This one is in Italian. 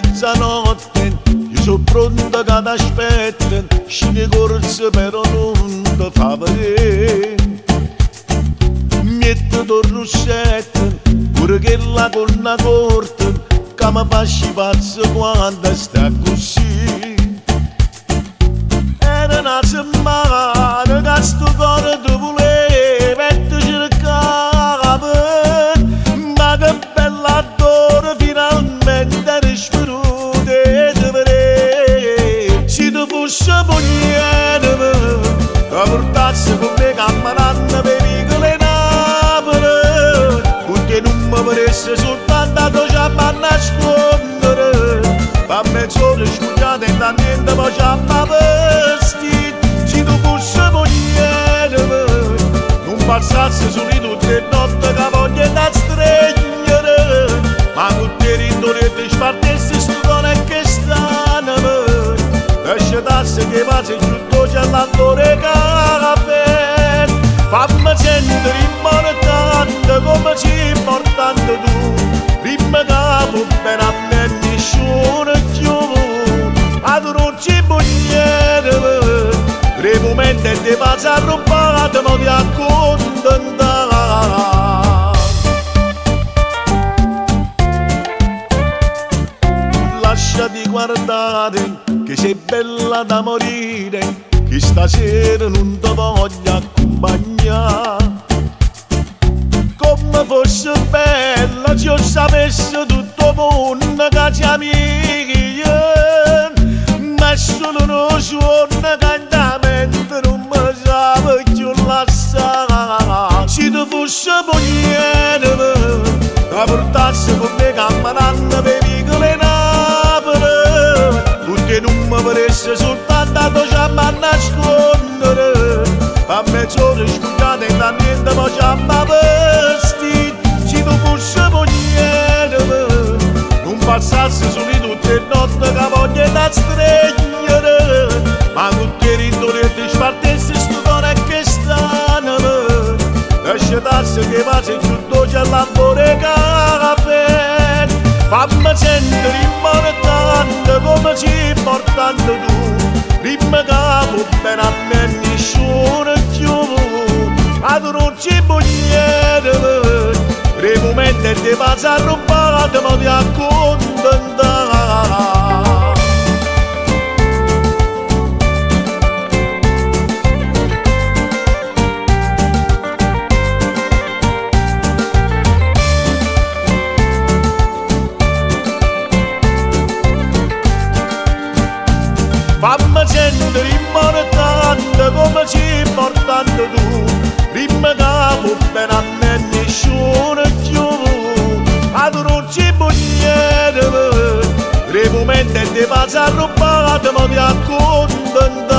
بزناتن یوسف پرونده قدش بتن شیده گرس برانونده فابره Miette dorru settin Gure gella gonna cortin Cama pasci pazzo quando sta così Era una settimana Che sto cuore purtasse con me camminando per i le Napoli purché non mi volesse soltanto già a nascondere fa mezz'ora scugliata e da niente poi già mi vestito se tu fosse mogliere non passasse solo tutte le notti che voglio da stringere ma con te rindolette spartesse stupone che stanno lasciatasse che vasi giù doce all'attore caro fammi sentere importante come ci importante tu. Prima capo bene a me nessuno più. Ad non ci bugliere brevemente ti passa rubato ma ti accontentare lasciati guardare che sei bella da morire. che stasera non ti voglio accompagnare. Come fosse bella se io sapessi tutto il mondo che ci amici ma solo uno suono cantamento non mi sa più lasciare. Se tu fossi pugnete la portassi con me camminando per i coli Napoli. Perché non mi paresse mannaš kondore Pa me čoriš kukane na njenda moža ma vrstit Ci do buša voljerve Un pasar se solidu te notna ga volje da strenjere Ma nu teritorije ti šparte se studore ke stanove Da še da se gevaze ću dođa la borega Famma sentire immortante come ci portando tu prima capo bene a me nessuno più ad non ci bugliere brevemente ti passa rubato ma ti accontentare fammi sentere importante come ci importante tu. Prima capo bene a me nessuno più. Ad non ci bugliere brevemente ti passa rubato ma ti accontentare